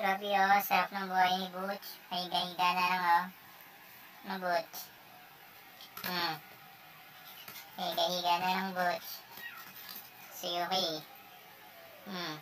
Grabe oh, sarap ng buhay ni Butch. Higa-higa na lang oh. No, Butch? Hmm. Higa-higa na lang, Butch. Si Yuki. Hmm.